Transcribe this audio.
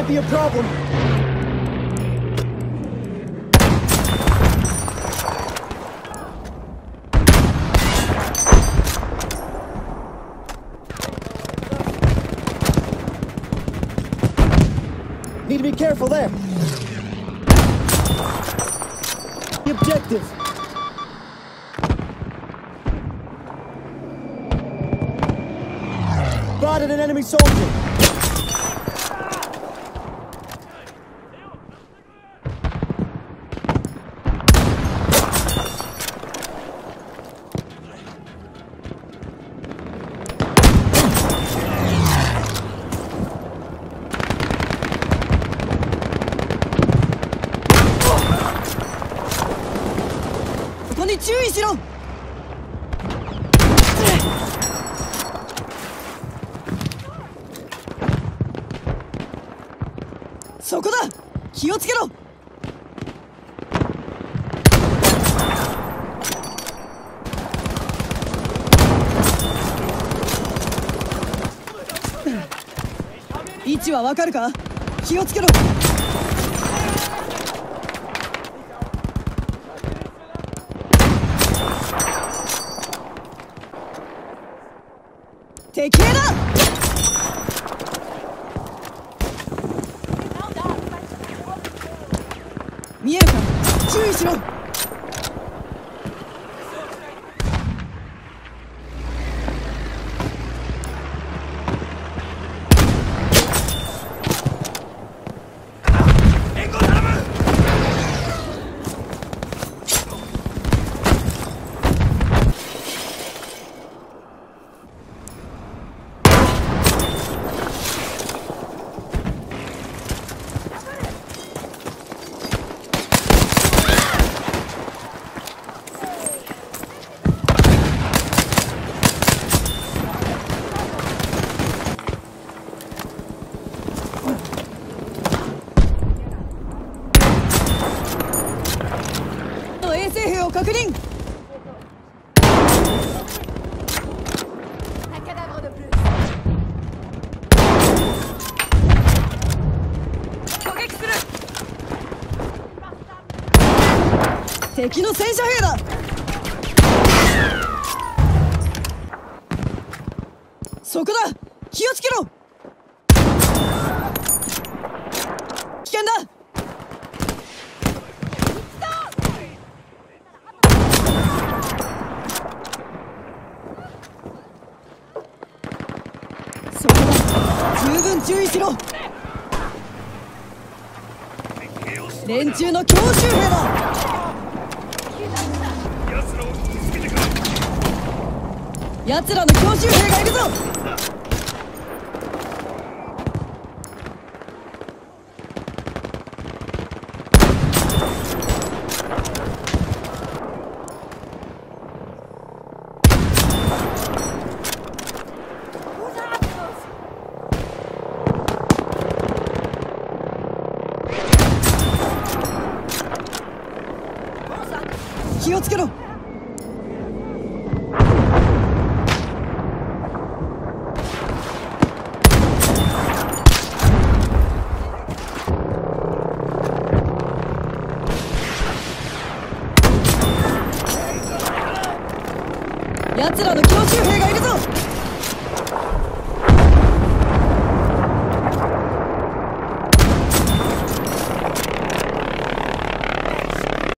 might be a problem. Need to be careful there. The objective. Spotted an enemy soldier. 注意しろ。そこだ。気をつけろ。位置はわかるか？気をつけろ。敵兵だ。見えるか？注意しろ。衛生兵を確認。敵の戦車兵だ。そこだ。気をつけろ。危険だ。そこだ十分注意しろ。連中の強襲兵だ。奴らの強襲兵がいるぞ。をつけろ。奴らの強襲兵がいるぞ。